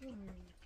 嗯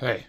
Hey.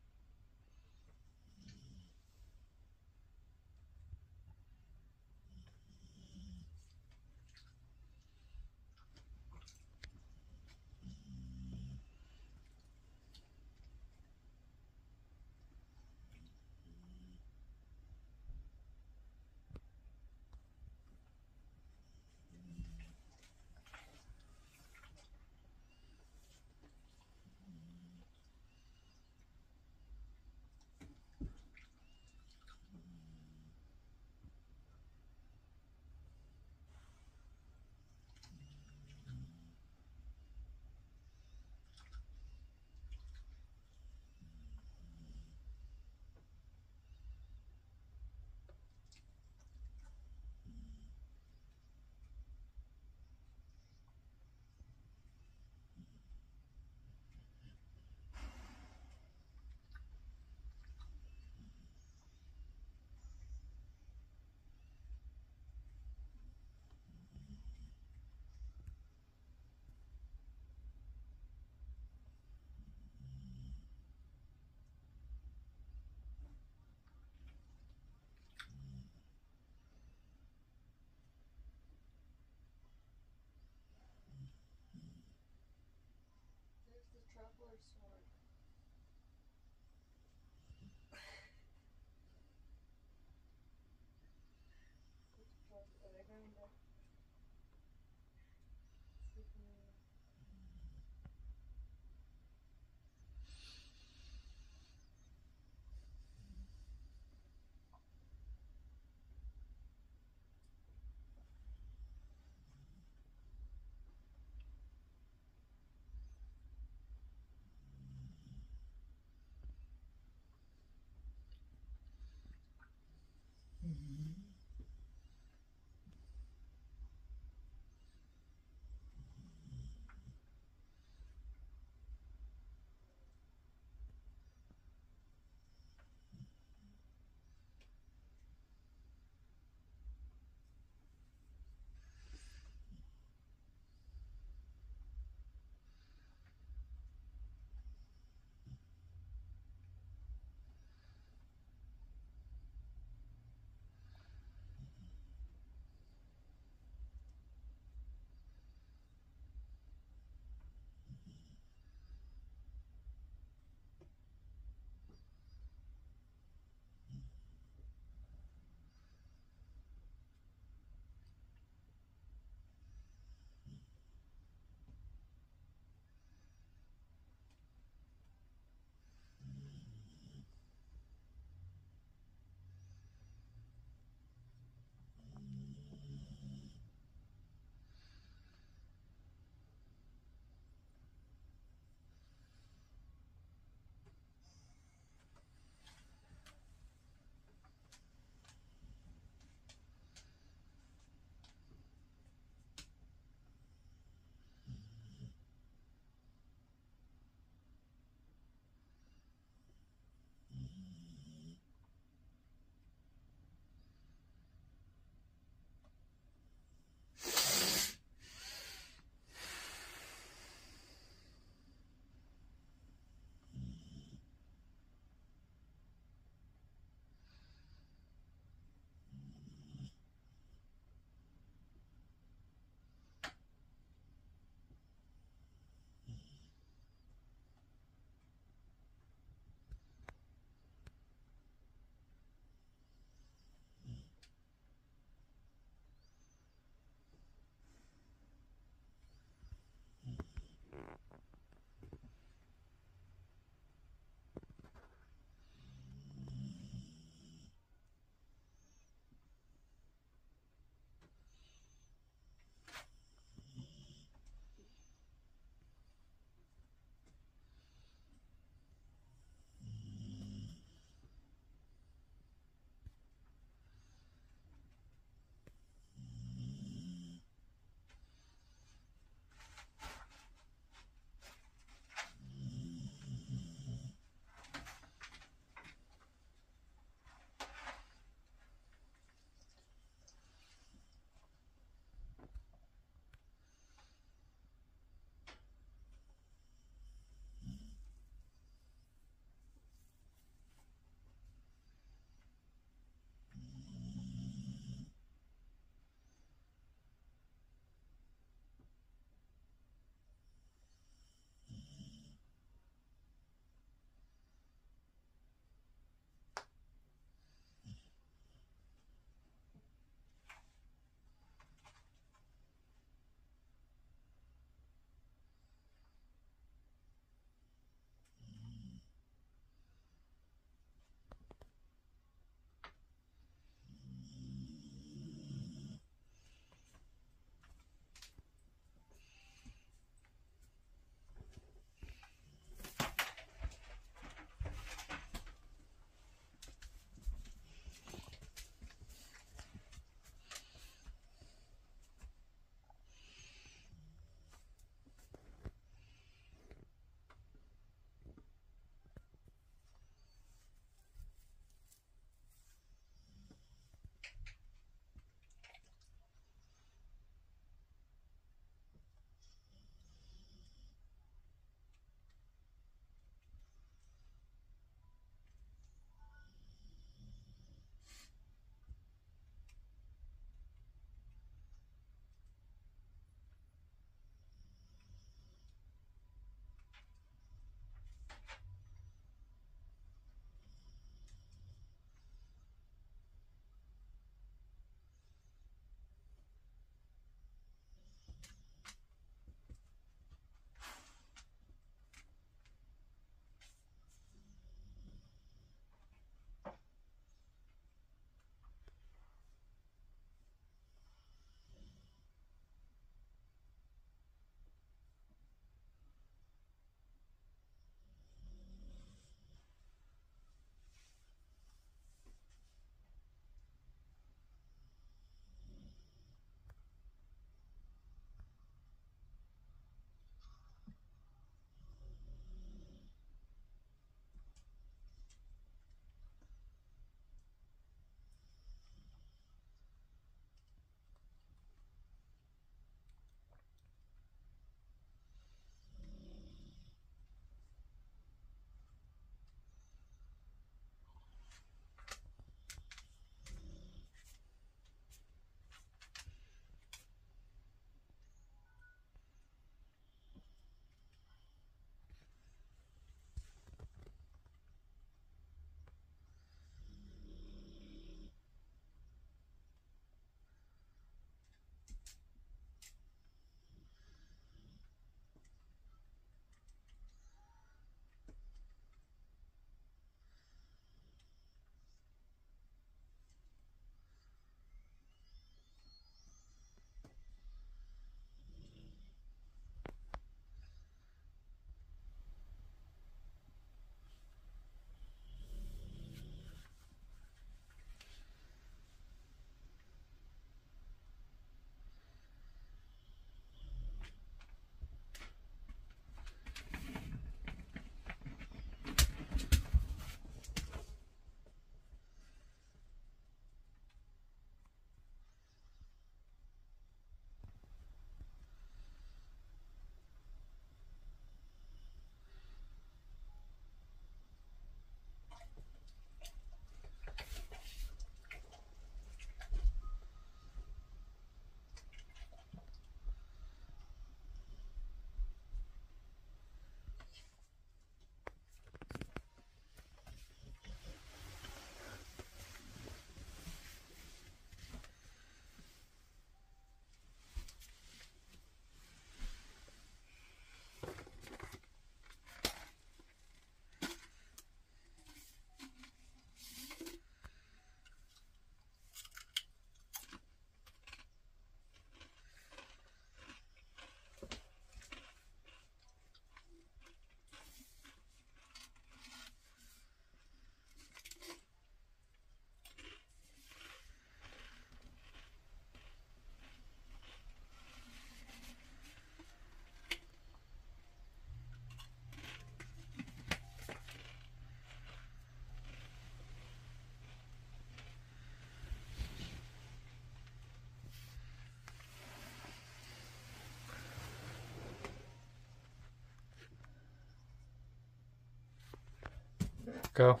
Go.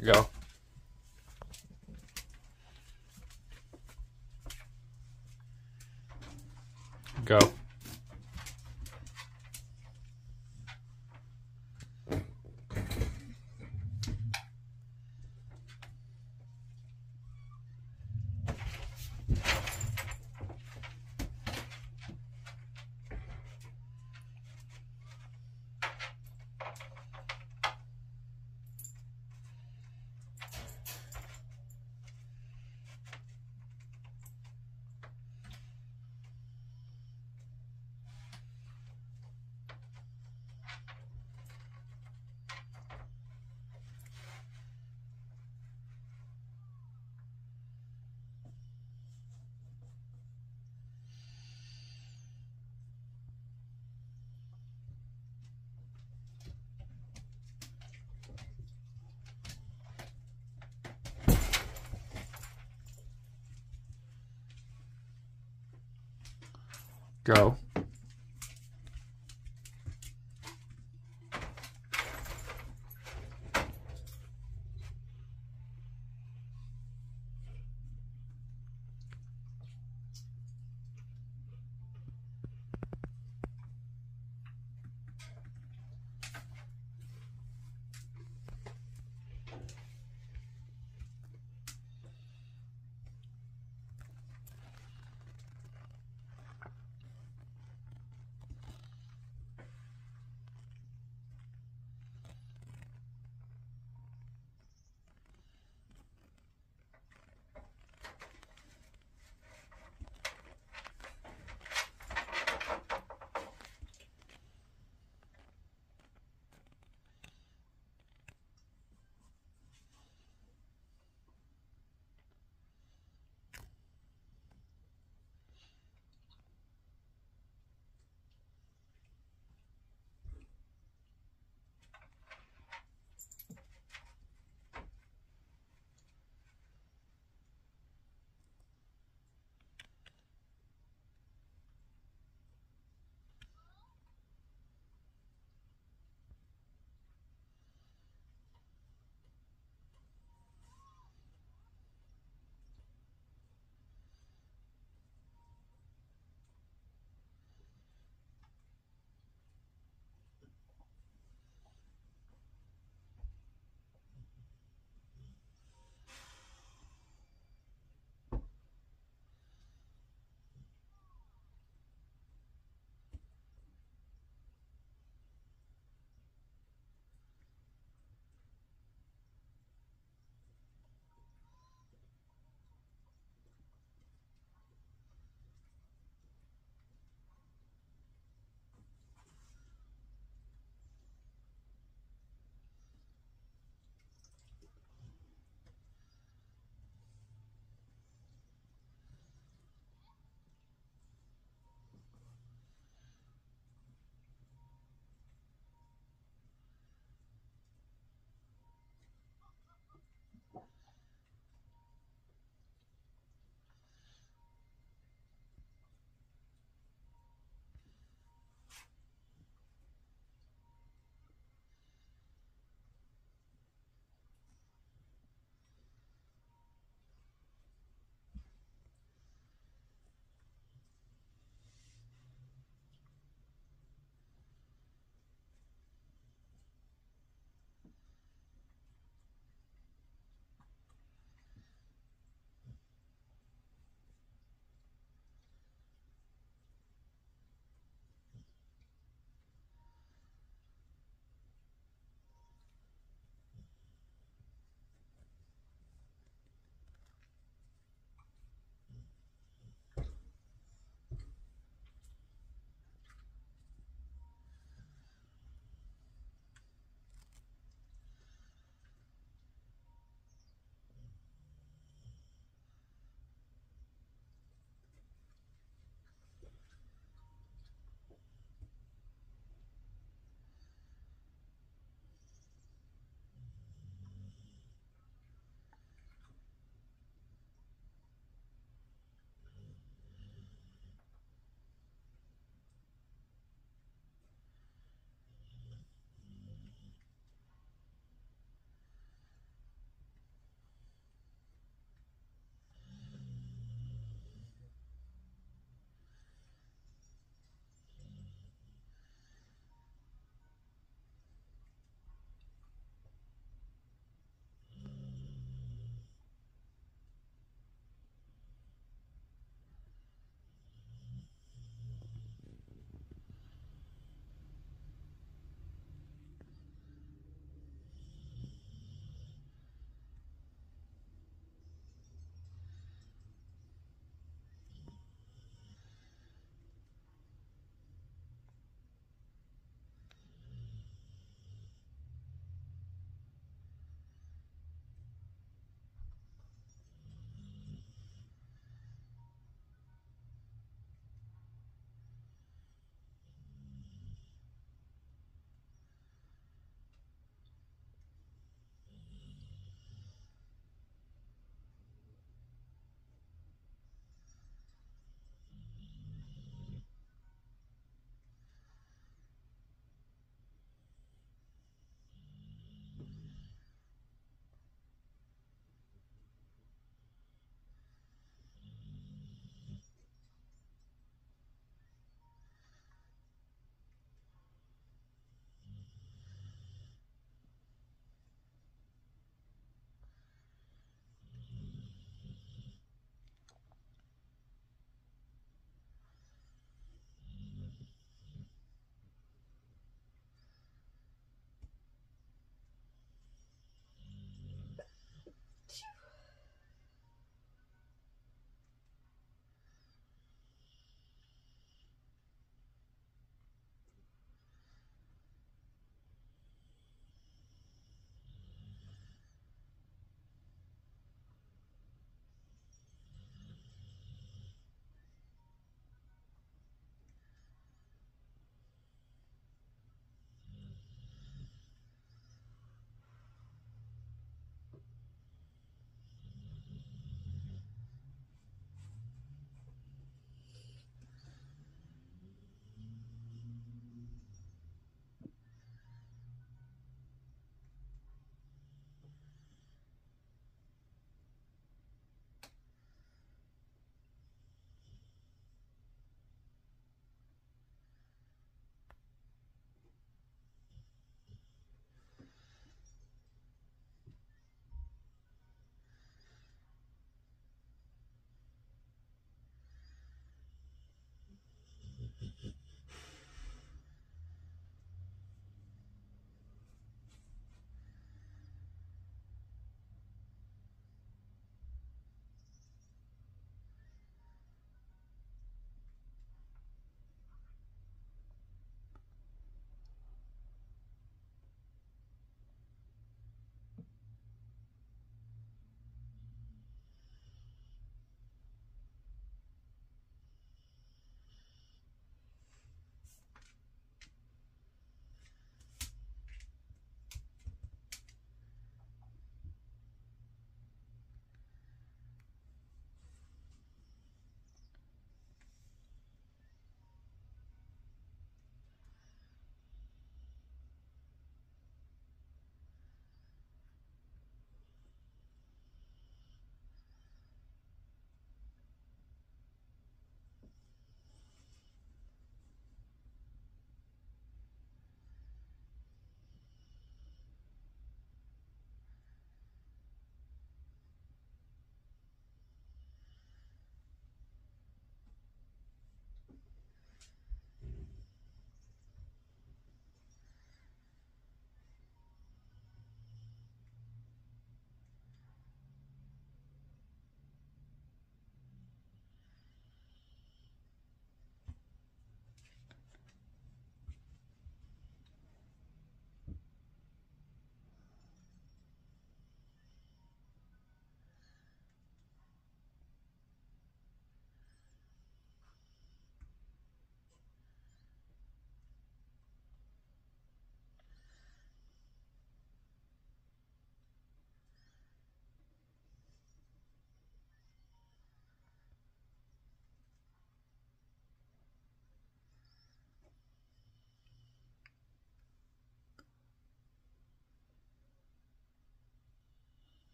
Go. Go. Go.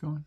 Going.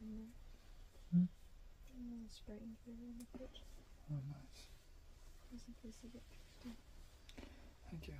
In there. Hmm? And and Gatorade in the fridge. Oh, nice. Just in case you get. Thank you.